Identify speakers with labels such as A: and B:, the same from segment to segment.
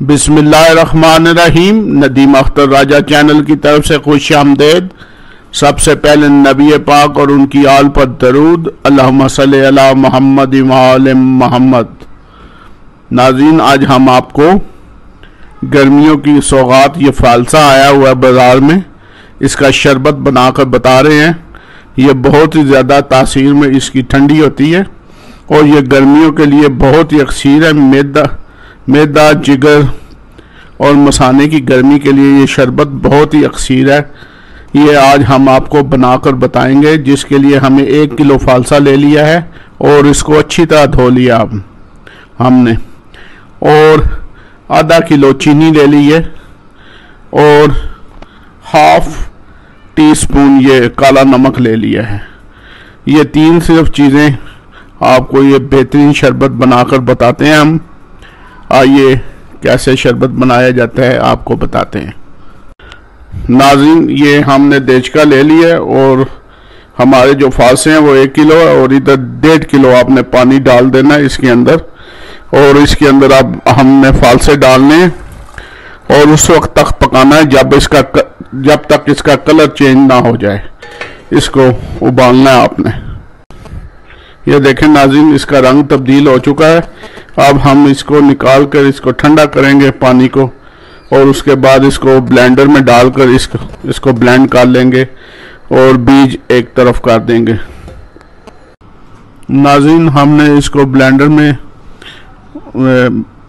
A: बिस्मिल्लाहिर्रहमानिर्रहीम। नदीम अख्तर राजा चैनल की तरफ़ से खुश आमदेद। सबसे पहले नबी पाक और उनकी आल पर दरूद। अल्लाह मोहम्मद मोहम्मद। नाजीन आज हम आपको गर्मियों की सौगात, ये फालसा आया हुआ है बाज़ार में। इसका शरबत बनाकर बता रहे हैं। ये बहुत ही ज़्यादा तासीर में इसकी ठंडी होती है। और ये गर्मियों के लिए बहुत ही अक्सर है। मैदा मैदा, जिगर और मसाने की गर्मी के लिए ये शरबत बहुत ही अक्सर है। ये आज हम आपको बनाकर बताएँगे, जिसके लिए हमें एक किलो फालसा ले लिया है और इसको अच्छी तरह धो लिया हम, हमने। और आधा किलो चीनी ले ली है और हाफ़ टी स्पून ये काला नमक ले लिया है। ये तीन सिर्फ़ चीज़ें आपको ये बेहतरीन शरबत बनाकर बताते हैं हम। आइए कैसे शरबत बनाया जाता है आपको बताते हैं। नाजिन ये हमने देचका ले लिया और हमारे जो फासे हैं वो एक किलो है और इधर डेढ़ किलो आपने पानी डाल देना है इसके अंदर और इसके अंदर आप हमने फालसे डालने हैं और उस वक्त तक पकाना है जब इसका जब तक इसका कलर चेंज ना हो जाए। इसको उबालना है आपने। ये देखें नाजिन इसका रंग तब्दील हो चुका है। अब हम इसको निकाल कर इसको ठंडा करेंगे पानी को और उसके बाद इसको ब्लेंडर में डालकर इसको इसको ब्लेंड कर लेंगे और बीज एक तरफ़ कर देंगे। नाजिन हमने इसको ब्लेंडर में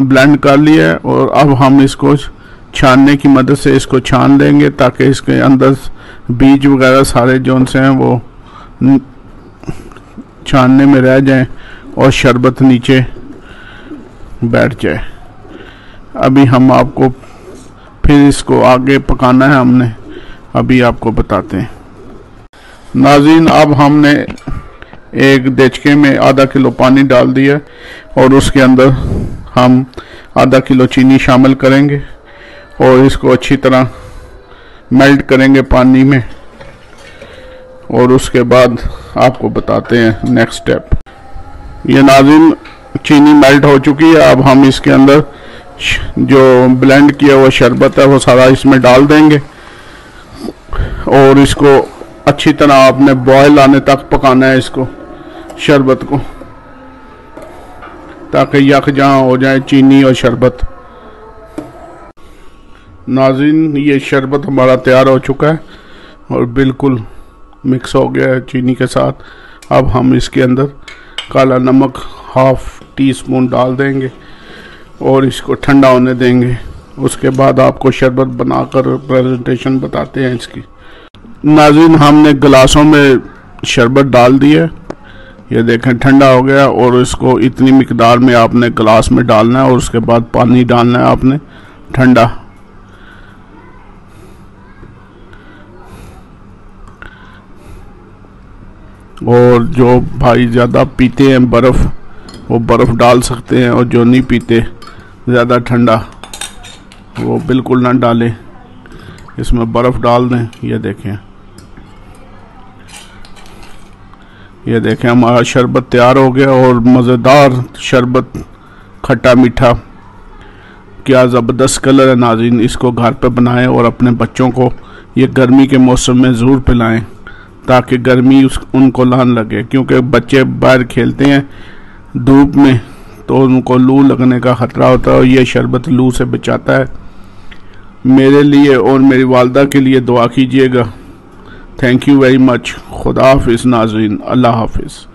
A: ब्लेंड कर लिया है और अब हम इसको छानने की मदद से इसको छान लेंगे ताकि इसके अंदर बीज वगैरह सारे जो हैं वो छानने में रह जाए और शरबत नीचे बैठ जाए। अभी हम आपको फिर इसको आगे पकाना है हमने। अभी आपको बताते हैं। नाजीन अब हमने एक देचके में आधा किलो पानी डाल दिया और उसके अंदर हम आधा किलो चीनी शामिल करेंगे और इसको अच्छी तरह मेल्ट करेंगे पानी में। और उसके बाद आपको बताते हैं नेक्स्ट स्टेप ये नाजिन चीनी मेल्ट हो चुकी है, अब हम इसके अंदर जो ब्लेंड किया हुआ शरबत है, वो सारा इसमें डाल देंगे। और इसको अच्छी तरह आपने बॉयल आने तक पकाना है इसको, शरबत को, ताकि यख जहाँ हो जाए चीनी और शरबत। नाजिन, ये शरबत हमारा तैयार हो चुका है और बिल्कुल मिक्स हो गया है चीनी के साथ। अब हम इसके अंदर काला नमक हाफ़ टी स्पून डाल देंगे और इसको ठंडा होने देंगे। उसके बाद आपको शरबत बनाकर प्रेजेंटेशन बताते हैं इसकी। नाजिन हमने गिलासों में शरबत डाल दिया ये देखें, ठंडा हो गया और इसको इतनी मकदार में आपने गिलास में डालना है और उसके बाद पानी डालना है आपने ठंडा। और जो भाई ज़्यादा पीते हैं बर्फ़, वो बर्फ़ डाल सकते हैं और जो नहीं पीते, ज़्यादा ठंडा, वो बिल्कुल ना डालें। इसमें बर्फ़ डाल दें, ये देखें। ये देखें, हमारा शरबत तैयार हो गया और मज़ेदार शरबत, खट्टा मीठा। क्या ज़बरदस्त कलर है नाजिन इसको घर पे बनाएँ और अपने बच्चों को ये गर्मी के मौसम में ज़रूर पिलाएँ। ताकि गर्मी उस, उनको लान लगे, क्योंकि बच्चे बाहर खेलते हैं धूप में तो उनको लू लगने का ख़तरा होता है और यह शरबत लू से बचाता है। मेरे लिए और मेरी वालदा के लिए दुआ कीजिएगा। थैंक यू वेरी मच खुदा हाफिज़ नाजरीन। अल्लाह हाफिज़।